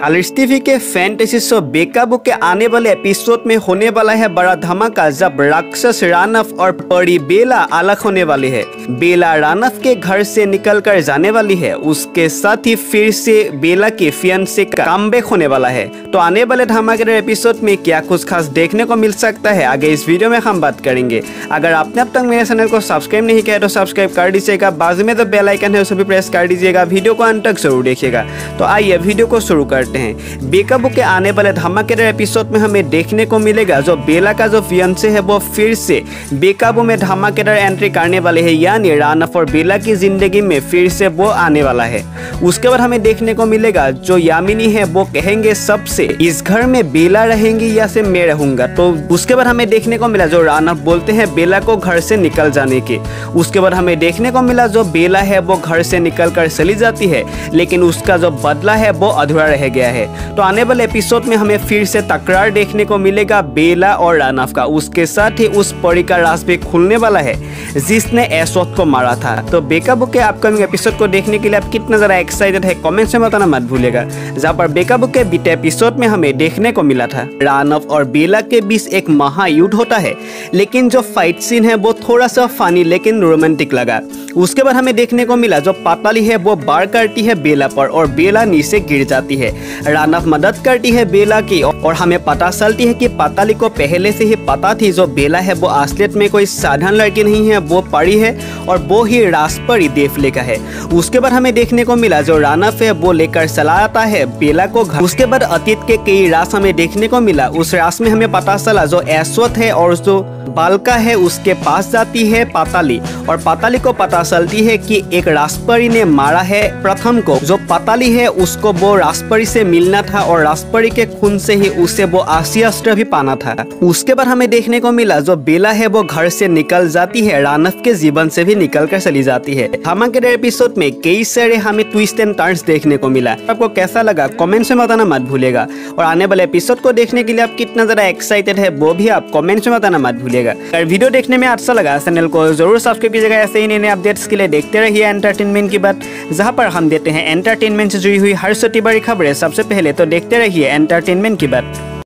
Colours TV के fantasy show Bekaboo के आने वाले एपिसोड में होने वाला है बड़ा धमाका, जब राक्षस रानफ और परी बेला अलग होने वाली है। बेला रानफ के घर से निकलकर जाने वाली है। उसके साथ ही फिर से बेला के फियन से कम होने वाला है। तो आने वाले धमाकेदार एपिसोड में क्या कुछ खास देखने को मिल सकता है, आगे इस वीडियो में हम बात करेंगे। अगर आपने अब तक मेरे चैनल को सब्सक्राइब नहीं किया तो सब्सक्राइब कर दीजिएगा। बाजू में जो बेल आइकन है, उसे भी प्रेस कर दीजिएगा। वीडियो को अंत तक ज़रूर देखिएगा। तो आइए वीडियो को शुरू करते हैं। बेकाबू के आने वाले धमाकेदार एपिसोड में हमें देखने को मिलेगा, जो बेला का जो फियंसे है, वो फिर से बेकाबू में धमाकेदार एंट्री करने वाले है, यानी रानफ और बेला की ज़िंदगी में फिर से वो आने वाला है। उसके बाद हमें देखने को मिलेगा, जो यामिनी है, वो कहेंगे सबसे, इस घर में बेला रहेंगी या से मैं रहूँगा? तो उसके बाद हमें देखने को मिला, जो रानफ बोलते हैं, बेला को घर से निकल जाने के। उसके बाद हमें देखने को मिला, जो बेला है, वो घर से निकल कर चली जाती है, लेकिन उसका जो बदला है, वो अधूरा रह गया। है। तो आने वाले एपिसोड में हमें फिर से तकरार देखने को मिलेगा बेला और रानफ का। उसके साथ ही उस परी का राज भी खुलने वाला है, जिसने ऐशोत को मारा था। तो बेकाबू के अपकमिंग एपिसोड को देखने के लिए आप कितना ज़्यादा एक्साइटेड है कमेंट्स में बताना मत भूलेगा जहाँ पर बेकाबू के बीते एपिसोड में हमें देखने को मिला था रानव और बेला के बीच एक महायुद्ध होता है। लेकिन जो फाइट सीन है, वो थोड़ा सा फनी लेकिन रोमांटिक लगा। उसके बाद हमें देखने को मिला, जो पाताली है, वो बार करती है बेला पर और बेला नीचे गिर जाती है। रानव मदद करती है बेला की और हमें पता चलती है कि पाताली को पहले से ही पता थी, जो बेला है, वो असलियत में कोई साधारण लड़की नहीं है, वो परी है और वो ही रासपरी देवले का है। उसके बाद हमें देखने को मिला, जो रानफ है, वो लेकर चला आता है बेला को घर। उसके बाद अतीत के कई रास हमें देखने को मिला। उस रास में हमें पता चला, जो ऐश्वत है और जो बालका है, उसके पास जाती है पाताली। और पाताली को पता चलती है कि एक रासपरी ने मारा है प्रथम को। जो पाताली है, उसको वो रासपरी से मिलना था और रासपरी के खून से ही उसे वो आशी अस्त्र भी पाना था। उसके बाद हमें देखने को मिला, जो बेला है, वो घर से निकल जाती है, रानफ के जीवन से भी निकल कर चली जाती है। धमाकेदार एपिसोड में कई सारे हमें ट्विस्ट एंड टर्न्स देखने को मिला। आपको कैसा लगा? कमेंट्स में बताना मत भूलेगा और आने वाले एपिसोड को देखने के लिए आप कितना ज़्यादा एक्साइटेड है, वो भी आप कमेंट्स में बताना मत भूलेगा अगर वीडियो देखने में अच्छा लगा चैनल को ज़रूर सब्सक्राइब कीजिएगा। ऐसे ही नए अपडेट्स के लिए देखते रहिए एंटरटेनमेंट की बात। जहाँ पर हम देते हैं एंटरटेनमेंट से जुड़ी हुई हर छोटी बड़ी खबरें, सबसे पहले तो देखते रहिए एंटरटेनमेंट की बात। that